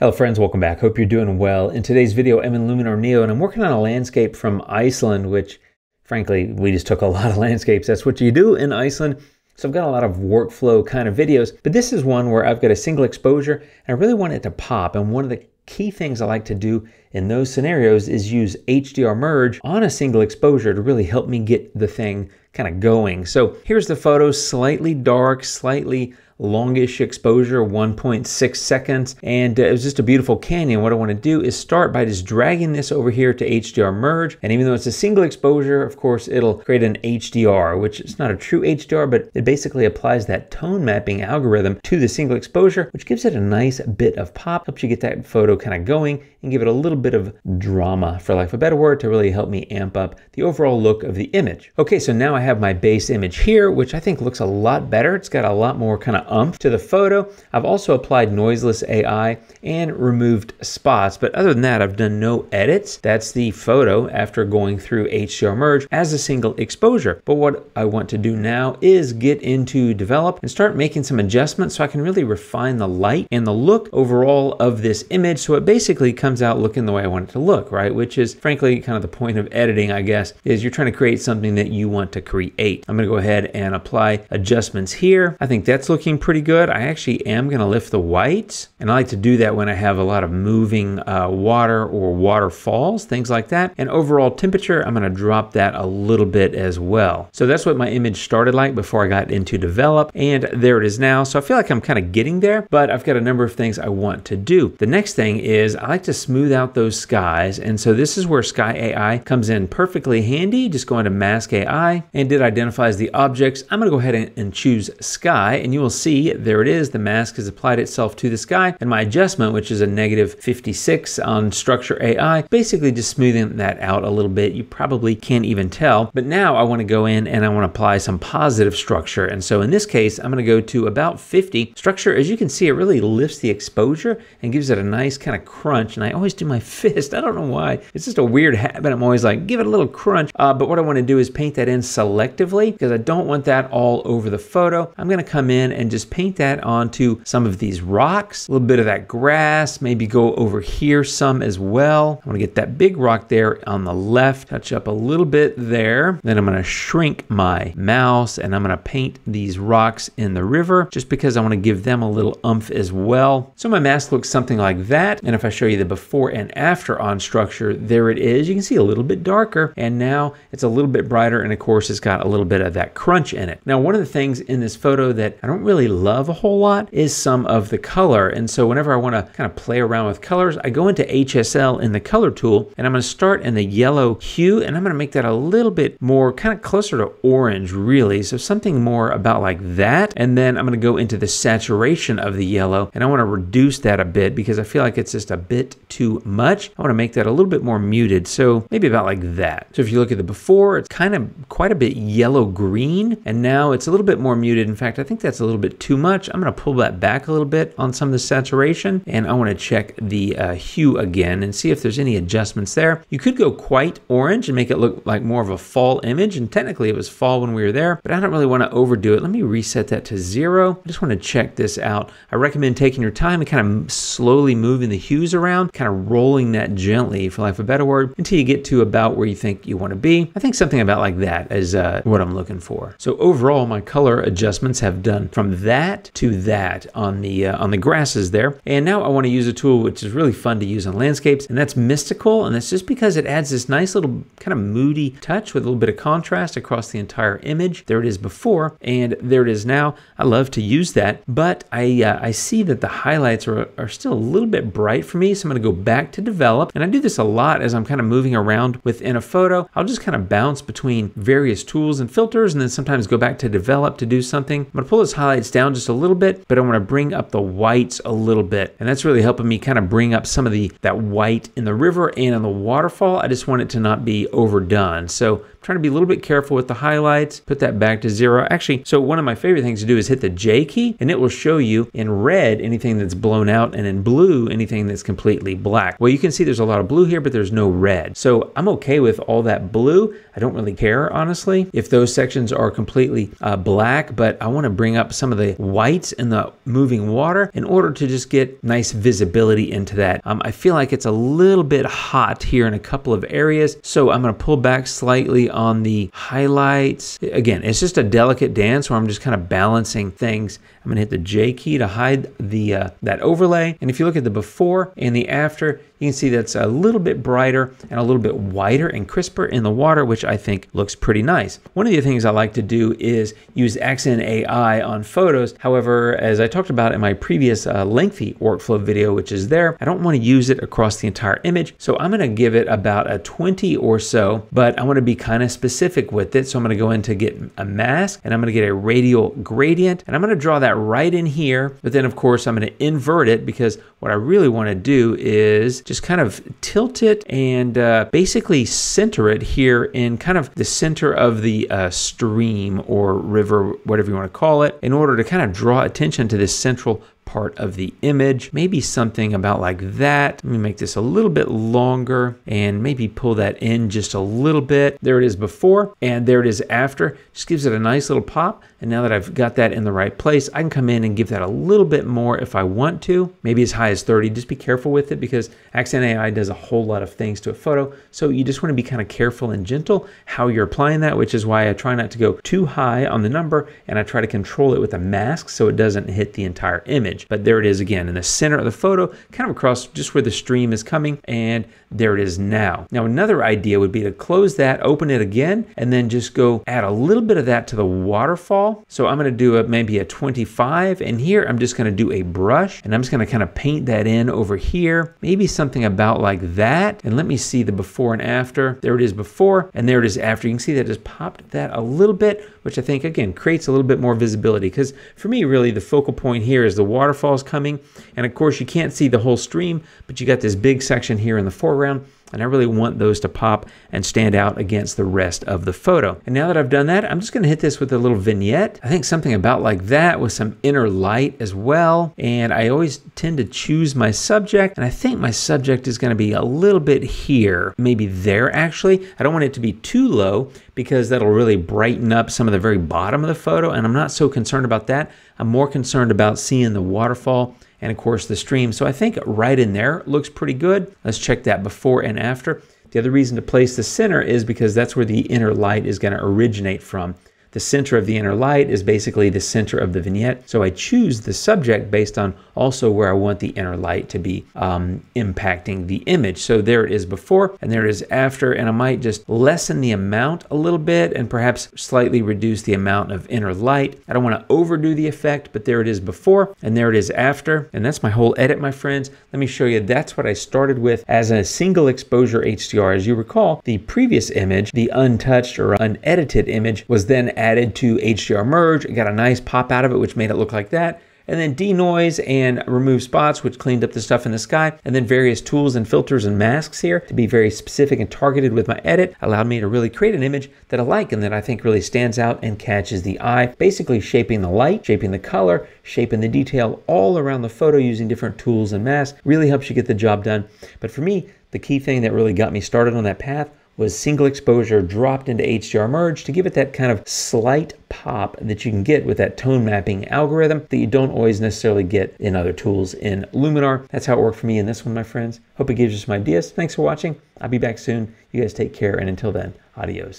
Hello friends, welcome back. Hope you're doing well. In today's video, I'm in Luminar Neo and I'm working on a landscape from Iceland, which frankly, we just took a lot of landscapes. That's what you do in Iceland. So I've got a lot of workflow kind of videos, but this is one where I've got a single exposure and I really want it to pop. And one of the key things I like to do in those scenarios is use HDR merge on a single exposure to really help me get the thing kind of going. So here's the photo, slightly dark, slightly longish exposure, 1.6 seconds. And uh, it was just a beautiful canyon. What I want to do is start by just dragging this over here to HDR merge. And even though it's a single exposure, of course, it'll create an HDR, which is not a true HDR, but it basically applies that tone mapping algorithm to the single exposure, which gives it a nice bit of pop, helps you get that photo kind of going and give it a little bit of drama, for lack of a better word, to really help me amp up the overall look of the image. Okay, so now I have my base image here, which I think looks a lot better. It's got a lot more kind of umph to the photo. I've also applied noiseless AI and removed spots, but other than that, I've done no edits. That's the photo after going through HDR merge as a single exposure. But what I want to do now is get into develop and start making some adjustments so I can really refine the light and the look overall of this image. So it basically comes out looking the way I want it to look, right? Which is frankly kind of the point of editing, I guess, is you're trying to create something that you want to create. I'm gonna go ahead and apply adjustments here. I think that's looking pretty good. I actually am gonna lift the whites and I like to do that when I have a lot of moving uh, water or waterfalls, things like that. And overall temperature, I'm gonna drop that a little bit as well. So that's what my image started like before I got into develop and there it is now. So I feel like I'm kind of getting there, but I've got a number of things I want to do. The next thing is I like to smooth out those skies. And so this is where Sky AI comes in perfectly handy. Just going to Mask AI it identifies the objects. I'm gonna go ahead and choose Sky and you will see there it is. The mask has applied itself to the sky and my adjustment, which is a negative 56 on Structure AI, basically just smoothing that out a little bit. You probably can't even tell, but now I wanna go in and I wanna apply some positive structure. And so in this case, I'm gonna go to about 50. Structure, as you can see, it really lifts the exposure and gives it a nice kind of crunch. And I always do my fist. I don't know why. It's just a weird habit. I'm always like, give it a little crunch. Uh, but what I wanna do is paint that in selectively because I don't want that all over the photo. I'm gonna come in and just paint that onto some of these rocks, a little bit of that grass, maybe go over here some as well. I wanna get that big rock there on the left, touch up a little bit there. Then I'm gonna shrink my mouse and I'm gonna paint these rocks in the river just because I wanna give them a little umph as well. So my mask looks something like that. And if I show you the before and after on structure, there it is. You can see a little bit darker and now it's a little bit brighter. And of course, it's got a little bit of that crunch in it. Now, one of the things in this photo that I don't really love a whole lot is some of the color. And so whenever I wanna kind of play around with colors, I go into HSL in the color tool and I'm gonna start in the yellow hue and I'm gonna make that a little bit more kind of closer to orange really. So something more about like that. And then I'm gonna go into the saturation of the yellow and I wanna reduce that a bit because I feel like it's just a bit too much. I wanna make that a little bit more muted. So maybe about like that. So if you look at the before, it's kind of quite a bit yellow green and now it's a little bit more muted. In fact, I think that's a little bit too much. I'm gonna pull that back a little bit on some of the saturation and I wanna check the uh, hue again and see if there's any adjustments there. You could go quite orange and make it look like more of a fall image and technically it was fall when we were there, but I don't really wanna overdo it. Let me reset that to zero. I just wanna check this out. I recommend taking your time and kind of slowly moving the hues around, kind of rolling that gently, for lack of a better word, until you get to about where you think you wanna be. I think something about like that is uh, what I'm looking for. So overall, my color adjustments have done from that to that on the uh, on the grasses there. And now I want to use a tool which is really fun to use on landscapes, and that's Mystical. And that's just because it adds this nice little kind of moody touch with a little bit of contrast across the entire image. There it is before, and there it is now. I love to use that, but I uh, I see that the highlights are, are still a little bit bright for me, so I'm going to go back to develop. And I do this a lot as I'm kind of moving around within a photo. I'll just kind of bounce between various tools and filters, and then sometimes go back to develop to do something. I'm to pull those highlights down just a little bit, but I want to bring up the whites a little bit. And that's really helping me kind of bring up some of the that white in the river and in the waterfall. I just want it to not be overdone. So Trying to be a little bit careful with the highlights, put that back to zero. Actually, so one of my favorite things to do is hit the J key and it will show you in red anything that's blown out and in blue anything that's completely black. Well, you can see there's a lot of blue here, but there's no red. So I'm okay with all that blue. I don't really care, honestly, if those sections are completely uh, black, but I want to bring up some of the whites in the moving water in order to just get nice visibility into that. Um, I feel like it's a little bit hot here in a couple of areas, so I'm going to pull back slightly on the highlights. Again, it's just a delicate dance where I'm just kind of balancing things. I'm going to hit the J key to hide the uh, that overlay. And if you look at the before and the after, you can see that's a little bit brighter and a little bit whiter and crisper in the water, which I think looks pretty nice. One of the things I like to do is use Accent AI on photos. However, as I talked about in my previous uh, lengthy workflow video, which is there, I don't want to use it across the entire image. So I'm going to give it about a 20 or so, but I want to be kind of specific with it. So I'm going to go in to get a mask and I'm going to get a radial gradient and I'm going to draw that right in here. But then of course I'm going to invert it because what I really want to do is just kind of tilt it and uh, basically center it here in kind of the center of the uh, stream or river, whatever you want to call it, in order to kind of draw attention to this central part of the image. Maybe something about like that. Let me make this a little bit longer and maybe pull that in just a little bit. There it is before and there it is after. Just gives it a nice little pop. And now that I've got that in the right place, I can come in and give that a little bit more if I want to, maybe as high as 30. Just be careful with it because Accent AI does a whole lot of things to a photo. So you just want to be kind of careful and gentle how you're applying that, which is why I try not to go too high on the number and I try to control it with a mask so it doesn't hit the entire image. But there it is again in the center of the photo, kind of across just where the stream is coming. And there it is now. Now another idea would be to close that, open it again, and then just go add a little bit of that to the waterfall. So I'm going to do a, maybe a 25 and here I'm just going to do a brush and I'm just going to kind of paint that in over here. Maybe something about like that. And let me see the before and after. There it is before and there it is after. You can see that just popped that a little bit, which I think again creates a little bit more visibility because for me really the focal point here is the waterfalls coming and of course you can't see the whole stream, but you got this big section here in the foreground and I really want those to pop and stand out against the rest of the photo. And now that I've done that, I'm just gonna hit this with a little vignette. I think something about like that with some inner light as well. And I always tend to choose my subject, and I think my subject is gonna be a little bit here, maybe there actually. I don't want it to be too low because that'll really brighten up some of the very bottom of the photo, and I'm not so concerned about that. I'm more concerned about seeing the waterfall and of course the stream. So I think right in there looks pretty good. Let's check that before and after. The other reason to place the center is because that's where the inner light is going to originate from. The center of the inner light is basically the center of the vignette. So I choose the subject based on also where I want the inner light to be um, impacting the image. So there it is before and there it is after. And I might just lessen the amount a little bit and perhaps slightly reduce the amount of inner light. I don't want to overdo the effect, but there it is before and there it is after. And that's my whole edit, my friends. Let me show you. That's what I started with as a single exposure HDR. As you recall, the previous image, the untouched or unedited image was then added to HDR merge. Got a nice pop out of it, which made it look like that and then denoise and remove spots, which cleaned up the stuff in the sky, and then various tools and filters and masks here to be very specific and targeted with my edit allowed me to really create an image that I like and that I think really stands out and catches the eye, basically shaping the light, shaping the color, shaping the detail all around the photo using different tools and masks really helps you get the job done. But for me, the key thing that really got me started on that path was single exposure dropped into HDR merge to give it that kind of slight pop that you can get with that tone mapping algorithm that you don't always necessarily get in other tools in Luminar. That's how it worked for me in this one, my friends. Hope it gives you some ideas. Thanks for watching. I'll be back soon. You guys take care, and until then, adios.